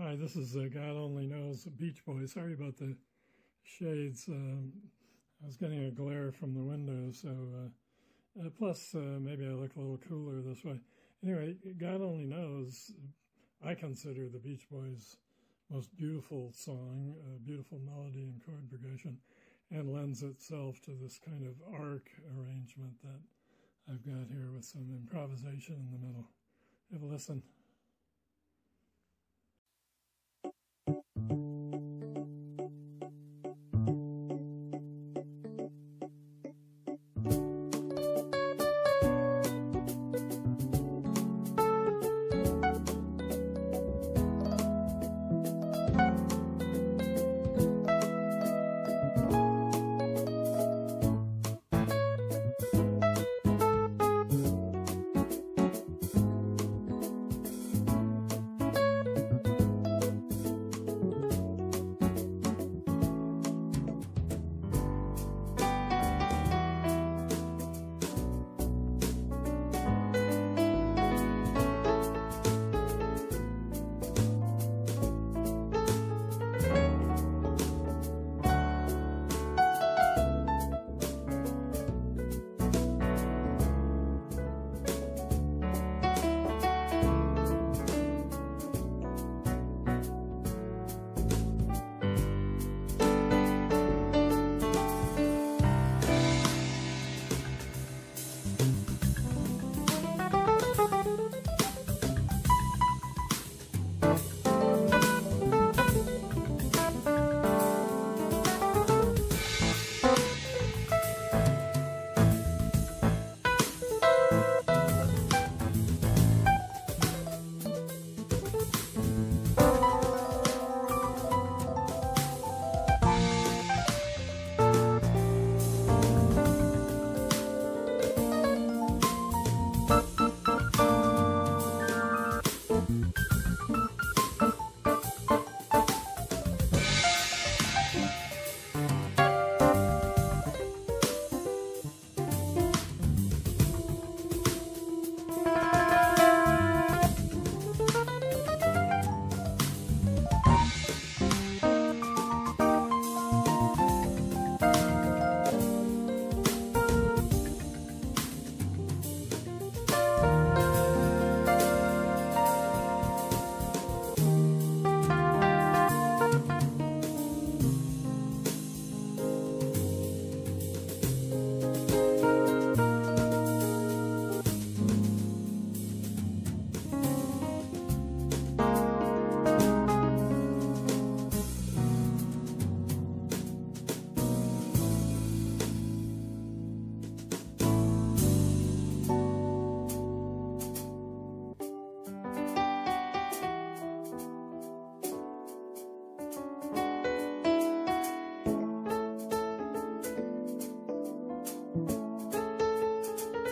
Hi, this is uh, God Only Knows Beach Boys. Sorry about the shades. Um, I was getting a glare from the window, so uh, uh, plus uh, maybe I look a little cooler this way. Anyway, God Only Knows, I consider the Beach Boys' most beautiful song, a beautiful melody and chord progression, and lends itself to this kind of arc arrangement that I've got here with some improvisation in the middle. Have a listen.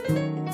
You